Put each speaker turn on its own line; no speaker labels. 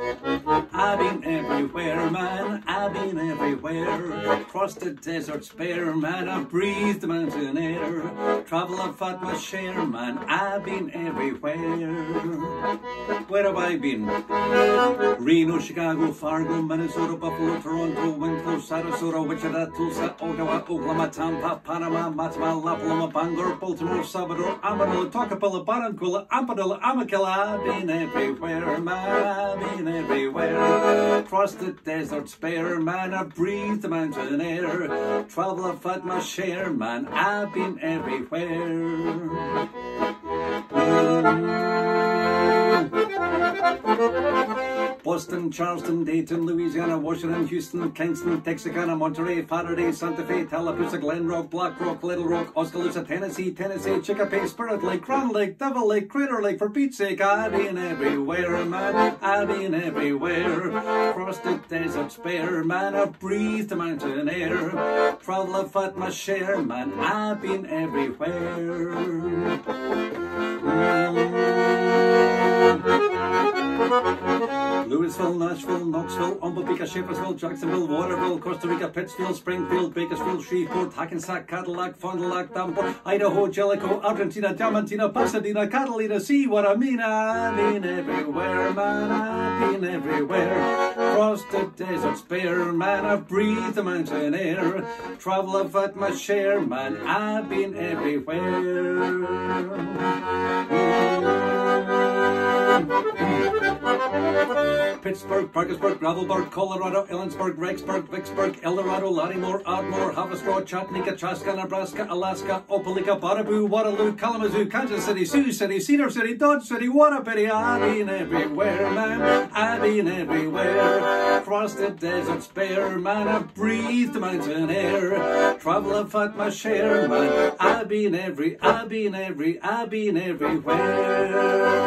I've been everywhere, man. I've been everywhere. Crossed the desert bare, man. I've breathed the mountain air. Travel I've had my share, man. I've been everywhere. Where have I been? Reno, Chicago, Fargo, Minnesota, Buffalo, Toronto, Winslow, Sarasota, Wichita, Tulsa, Ottawa, Oklahoma, Tampa, Panama, Matsama, La Paloma, Bangor, Baltimore, Salvador, Amarillo, Tocopilla, Barranquilla, Ampadilla, Amacala. I've been everywhere, man. I've been everywhere. Crossed the desert bare, man. I've breathed the mountain air. Travel I've had my share, man. I've been everywhere. Boston, Charleston, Dayton, Louisiana, Washington, Houston, Kingston, Texarkana, Monterey, Faraday, Santa Fe, Tallapoosa, Glen Rock, Black Rock, Little Rock, Oskaloosa, Tennessee, Tennessee, Chicopee, Spirit Lake, Crown Lake, Devil Lake, Crater Lake, for Pete's sake, I've been everywhere, man, I've been everywhere. Crossed the deserts bare, man, I've breathed the mountain air. Travel I've my share, man, I've been everywhere. Louisville, Nashville, Knoxville, Umbapika, Shepherdsville, Jacksonville, Waterville, Costa Rica, Pittsfield, Springfield, Bakersfield, Shreveport, Hackensack, Cadillac, Fond du Lac, Davenport, Idaho, Jellicoe, Argentina, Diamantina, Pasadena, Catalina, see what I mean? I've been everywhere, man, I've been everywhere. Crossed the deserts bare, man, I've breathed the mountain air. Travel I've my share, man, I've been everywhere. Pittsburgh, Parkersburg, Gravelburg, Colorado, Ellensburg, Rexburg, Vicksburg, Eldorado, Larimore, Ardmore, Haverstraw, Chattanooga, Chaska, Nebraska, Alaska, Opelika, Baraboo, Waterloo, Kalamazoo, Kansas City, Sioux City, Cedar City, Dodge City, Waterbury. I've been everywhere, man. I've been everywhere. Frosted deserts bare, man. I've breathed mountain air. Travel I've had my share, man. I've been every, I've been every, I've been everywhere.